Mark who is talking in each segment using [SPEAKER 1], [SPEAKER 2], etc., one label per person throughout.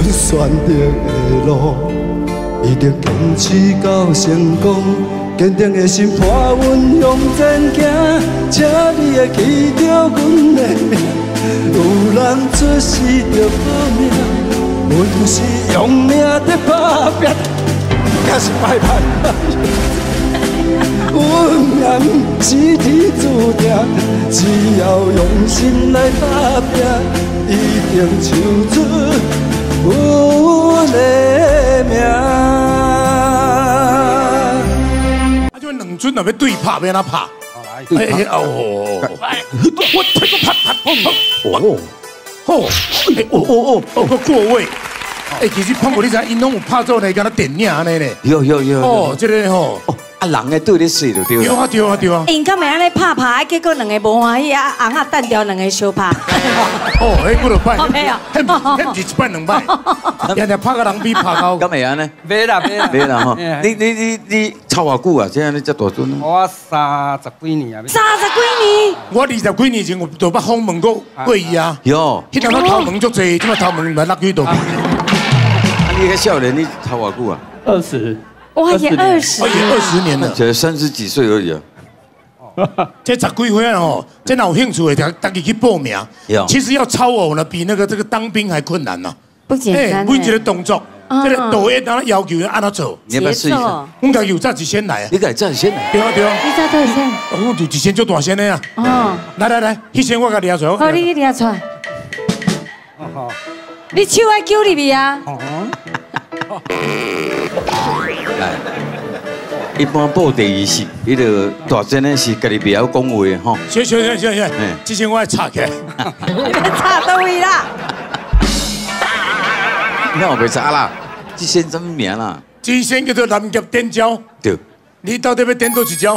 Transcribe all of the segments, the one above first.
[SPEAKER 1] 阮选择的路，一定坚持到成功。坚定的心伴阮向前行，请你会记着阮的名。有人出世着好命，阮是用命在打拼，也是拜拜。阮命是天注定，只要用心来打拼，一定唱出阮的名。
[SPEAKER 2] 两尊若要对拍，要哪拍？哎哦，我这个拍拍砰砰，哦，哦，哦哦哦，个过位。哎，其实潘哥，你知因拢有拍做那个电影安尼咧？
[SPEAKER 3] 有有有。
[SPEAKER 2] 哦，这个吼。
[SPEAKER 3] 啊，人诶对咧死就对
[SPEAKER 2] 对啊对啊对啊。
[SPEAKER 4] 因刚咪安尼拍拍，结果两个无欢喜啊，红啊单调两个相拍。
[SPEAKER 2] 哦，哎，我就拍。
[SPEAKER 4] 没有。
[SPEAKER 2] 那一摆两摆。人家拍个人比拍高。
[SPEAKER 3] 咁咪安尼？
[SPEAKER 5] 没啦没啦
[SPEAKER 3] 没啦吼。你你你你超偌久啊？这样你才大尊。
[SPEAKER 5] 我三十几年啊。
[SPEAKER 4] 三十几年。
[SPEAKER 2] 我二十几年前我就捌访问过过伊啊。
[SPEAKER 3] 哟。
[SPEAKER 2] 迄阵我头毛足济，即摆头毛咪落去度。啊，
[SPEAKER 3] 你个少年，你超偌久啊？
[SPEAKER 5] 二十。
[SPEAKER 4] 我也二十，
[SPEAKER 2] 我也二十年了，
[SPEAKER 3] 才三十几岁而已啊。
[SPEAKER 2] 这十几岁哦，这哪有兴趣的，大家去报名。其实要超偶呢，比那个这个当兵还困难呢。
[SPEAKER 4] 不简单。
[SPEAKER 2] 每一个动作，这个抖音他要求按他走。
[SPEAKER 3] 你要不要试一下？
[SPEAKER 2] 我讲有早几先来啊。
[SPEAKER 3] 你敢早先来？
[SPEAKER 2] 对啊对啊。
[SPEAKER 4] 你站多少先？
[SPEAKER 2] 我就几先就大先的呀。哦。来来来，一先我给你出来。
[SPEAKER 4] 好，你你出来。好。你手爱揪里边啊？
[SPEAKER 3] 来，一般报第二是，伊个大真的是家己不要讲话吼。
[SPEAKER 2] 行行行行行，之前我还插起来。
[SPEAKER 4] 插到位啦。
[SPEAKER 3] 那我袂查啦，之前什么名啦？
[SPEAKER 2] 之前叫做南极点胶。
[SPEAKER 3] 对。
[SPEAKER 2] 你到底要点多少胶？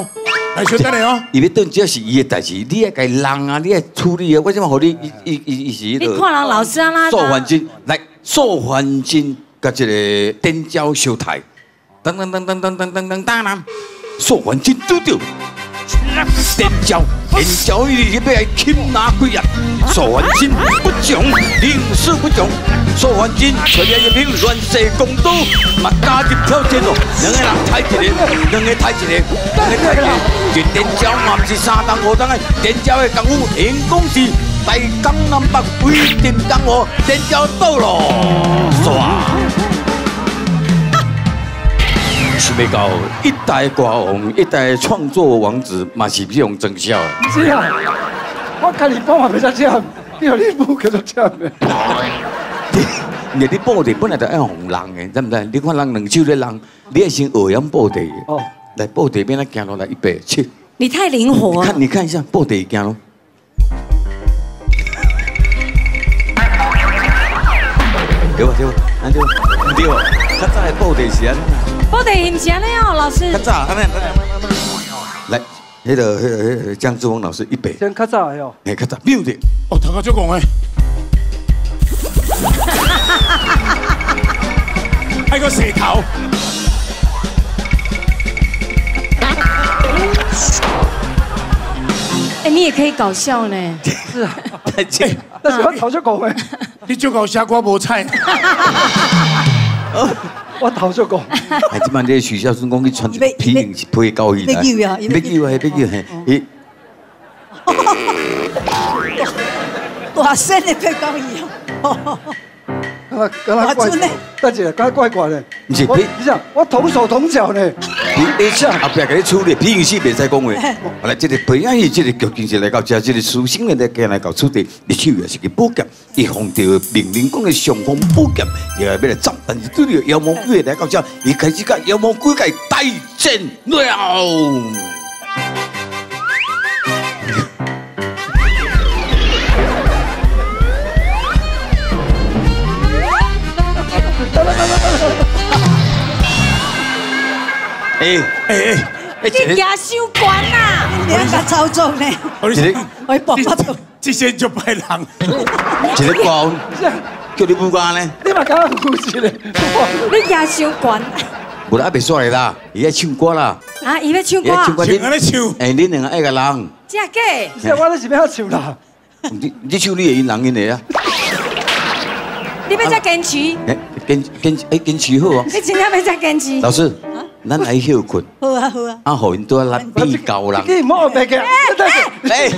[SPEAKER 2] 来，小等下哦。
[SPEAKER 3] 伊要点胶是伊的代志，你要该人啊，你要处理啊。为什么和你伊伊伊伊是？
[SPEAKER 4] 你看人老师啊啦。
[SPEAKER 3] 做环境来，受环境。甲一个电胶小台，噔噔噔噔噔噔噔噔噔，数环境拄着，电胶电胶伊里边轻拿几啊，数环境不强，零式不强，数环境出来一名乱世公主，嘛加入挑战哦，两个人抬一个，两个抬一个，两个抬一个，这电胶嘛不是三档五档的，电胶的功夫，人工是大江南北规定江湖，电胶到咯，唰。是要搞一代歌王，一代创作王子，嘛是这种真相。
[SPEAKER 5] 是啊，我 看你报嘛袂使唱，你有你不叫做唱的。
[SPEAKER 3] 你你报地本来就爱红人的，知唔知？你看人两手咧人，你也先学样报地。哦，来报地边来行落来一百七。
[SPEAKER 4] 你太灵活。
[SPEAKER 3] 看，你看一下报地行路。对吧？对吧？那就对吧？他在报地时啊。
[SPEAKER 4] 我得以前那样，老师。
[SPEAKER 3] 较早，来，那个、那个、那个江志峰老师一百。
[SPEAKER 5] 先较早哟。
[SPEAKER 3] 哎，较早，标的。
[SPEAKER 2] 哦，头壳就讲诶。还个舌头。
[SPEAKER 4] 哎，你也可以搞笑呢。
[SPEAKER 5] 是啊。太贱。那是我头就讲诶。
[SPEAKER 2] 你就搞瞎瓜无菜。
[SPEAKER 5] 我投出过。
[SPEAKER 3] 孩子们这徐孝顺讲去穿 皮领配高衣啦，别叫啊，别叫嘿，伊。
[SPEAKER 4] 大声的配高衣哦。
[SPEAKER 5] 啊，跟他怪，大姐，跟他怪怪的。
[SPEAKER 3] 不是，
[SPEAKER 5] 你想，我同手同脚呢。
[SPEAKER 3] 你下后壁给你处理，皮影戏别再讲话。来，这个培养伊，这个剧情是来到这，这个书生的来给来搞处理，你手也是个宝剑，一放掉命令讲的上方宝剑，也要来斩。但是对着妖魔鬼来到这，一开始跟妖魔鬼界大战了。
[SPEAKER 4] 哎哎哎！你牙修管呐？你要甲操作呢？我我帮我做。
[SPEAKER 2] 这些就拜人。
[SPEAKER 3] 一个光，叫你不管呢？
[SPEAKER 5] 你嘛刚呼吸嘞？
[SPEAKER 4] 你牙修管。
[SPEAKER 3] 不啦，别说了啦，伊要唱歌啦。
[SPEAKER 4] 啊，伊要唱歌。
[SPEAKER 2] 唱歌，你安尼唱。
[SPEAKER 3] 哎，你两个爱个人。
[SPEAKER 4] 真假？
[SPEAKER 5] 是我都是要唱啦。
[SPEAKER 3] 你你唱你的音人音的啊。
[SPEAKER 4] 你要再坚持。
[SPEAKER 3] 哎，坚坚哎坚持好哦。
[SPEAKER 4] 你真正要再坚持。
[SPEAKER 3] 老师，咱来休困。
[SPEAKER 4] 好啊好啊。
[SPEAKER 3] 啊，好，因都要来比高人。
[SPEAKER 5] 你莫白个。
[SPEAKER 3] 哎，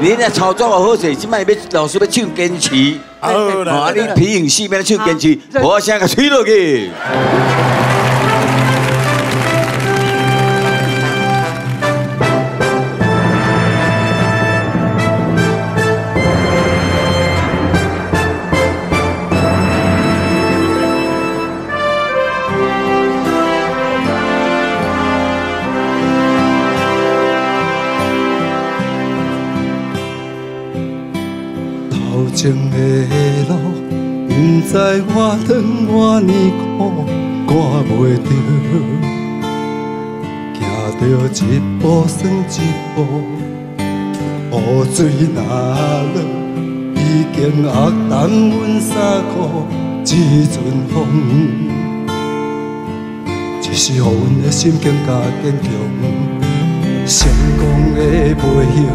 [SPEAKER 3] 你那操作好势，即摆要老师要唱坚持。
[SPEAKER 2] 好啦。
[SPEAKER 3] 啊，你皮影戏要唱坚持，我先个吹落去。
[SPEAKER 1] 不知我长我年苦，赶袂着，行着一步算一步，雨水若落，已经压淡阮衫裤，一阵风，只是予阮的心更加坚强，成功的背后。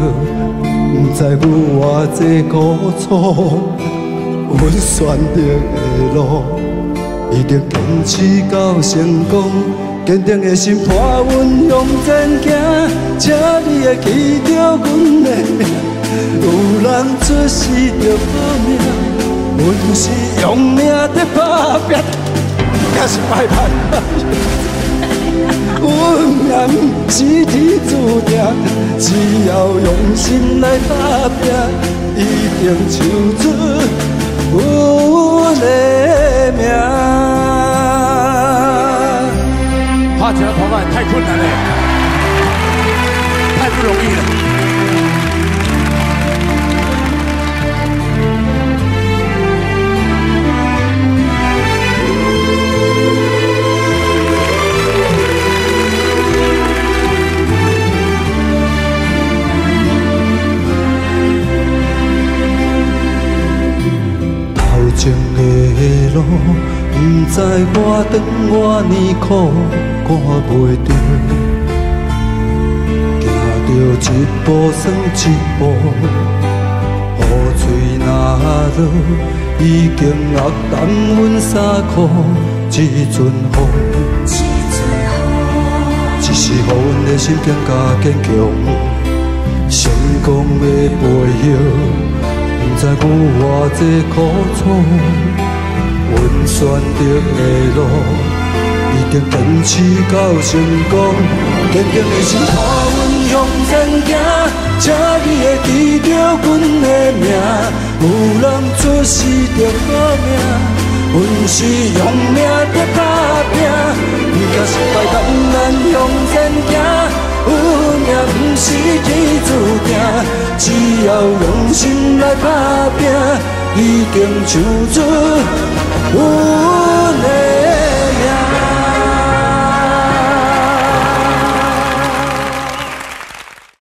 [SPEAKER 1] 不知有偌济苦楚，阮选择的路，一定坚持到成功。坚定的心伴阮向前行，请你会记着阮的名。有人出世着好命，阮是用命在打拼，也是歹歹。阮命是天注定，只要用心来打拼，一定唱出阮的名。
[SPEAKER 2] 爬起来，跑慢太困难了，太不容易了。
[SPEAKER 1] 不知我长我年苦，赶袂着，行着一步算一步，雨水若落，已经压淡阮衫裤，一阵风，只是予阮的心更加坚强，成功的背后，不知有偌济苦楚。阮选择的路，一定坚持到成功。坚定的心伴阮向前行，请你会记着阮的名。有人出世着好命，阮是用命在打拼。不怕失败，艰难向前行。有命不是天注定，只要用心来打拼，一定唱出。无奈。